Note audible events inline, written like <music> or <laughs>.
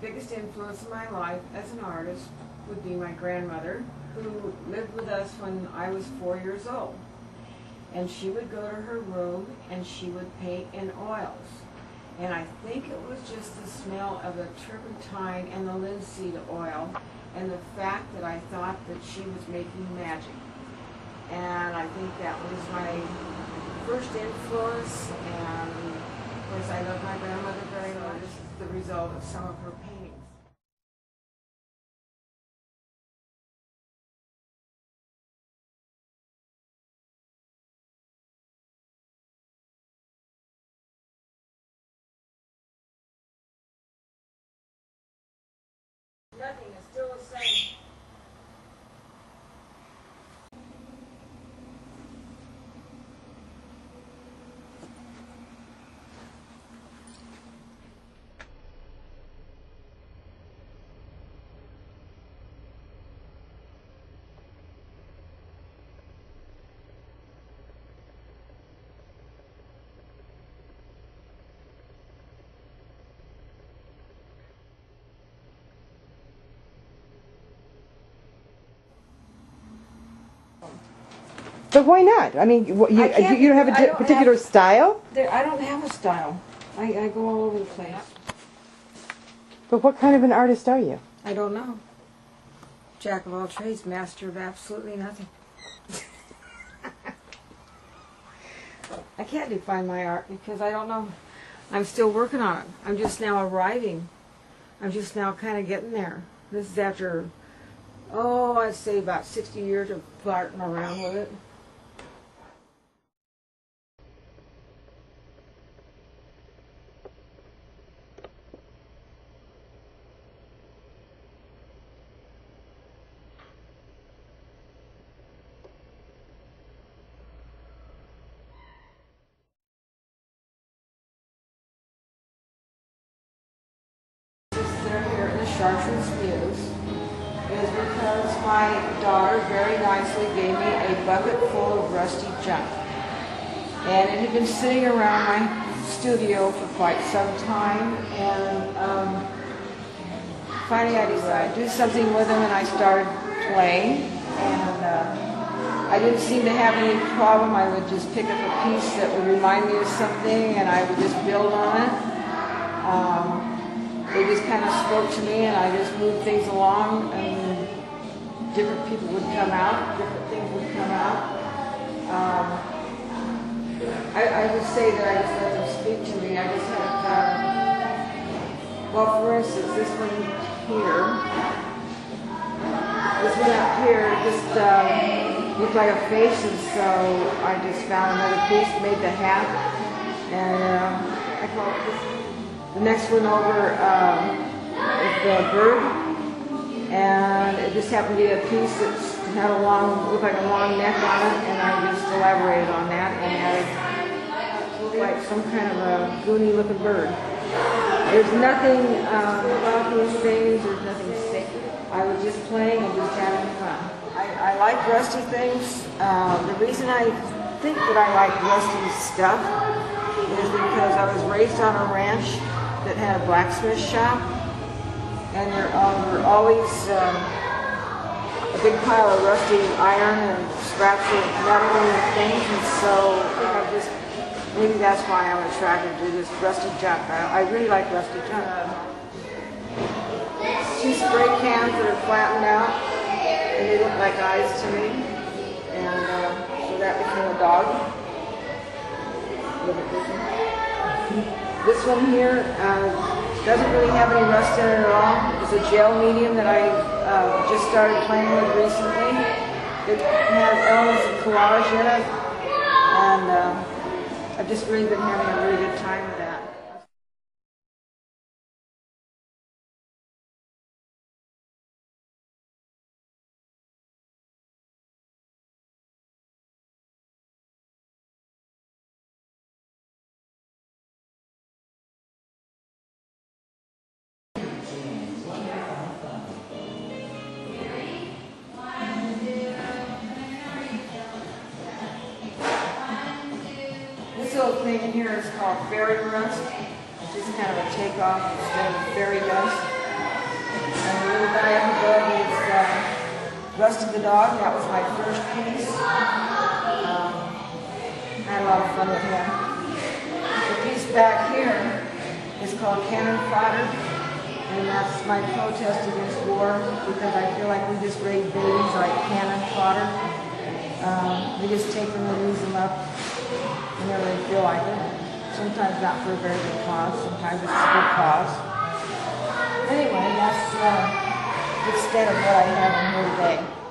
biggest influence in my life as an artist would be my grandmother, who lived with us when I was four years old. And she would go to her room and she would paint in oils. And I think it was just the smell of the turpentine and the linseed oil and the fact that I thought that she was making magic. And I think that was my first influence and of course I love my grandmother very much. This is the result of some of her paintings. Nothing is still the same. But why not? I mean, wh- you, I you don't have a don't particular have- style? There, I don't have a style. I, I go all over the place. But what kind of an artist are you? I don't know. Jack of all trades, master of absolutely nothing. <laughs> I can't define my art because I don't know. I'm still working on it. I'm just now arriving. I'm just now kind of getting there. This is after, oh, I'd say about 60 years of farting around with it. They're here in the Chartreuse Muse is because my daughter very nicely gave me a bucket full of rusty junk. And it had been sitting around my studio for quite some time and um, finally I decided to do something with them and I started playing and uh, I didn't seem to have any problem. I would just pick up a piece that would remind me of something and I would just build on it. Um, they just kind of spoke to me and I just moved things along and different people would come out, different things would come out. Um, I, I would say that I just let them speak to me. I just had, uh, well, for instance, this one here, this one up here just uh, looked like a face and so I just found another piece, made the hat, and uh, I call it this the next one over um, is the bird, and it just happened to be a piece that had a long, looked like a long neck on it, and I just elaborated on that and added like some kind of a goony-looking bird. There's nothing um, about these things. There's nothing sacred. I was just playing and just having fun. I, I like rusty things. Uh, the reason I think that I like rusty stuff is because I was raised on a ranch that had a blacksmith shop, and there were always um, a big pile of rusty iron and scraps of metal and things, and so I just maybe that's why I'm attracted to this rusty junk. I, I really like rusty junk. Two spray cans that are flattened out, and they look like eyes to me, and uh, so that became a dog. This one here uh, doesn't really have any rust in it at all. It's a gel medium that I uh, just started playing with recently. It has elements of collage in it, and uh, I've just really been having a really good time with that. Thing here is called fairy rust. It's just kind of a takeoff instead of fairy dust. And the little guy on the book is uh, Rusty the dog. That was my first piece. Um, I had a lot of fun with him. The piece back here is called Cannon Fodder. And that's my protest against war because I feel like we just raise babies like cannon fodder. Um, we just take them and use them up they feel like it. Sometimes not for a very good cause, sometimes it's a good cause. Anyway, that's uh, the extent of what I have here today.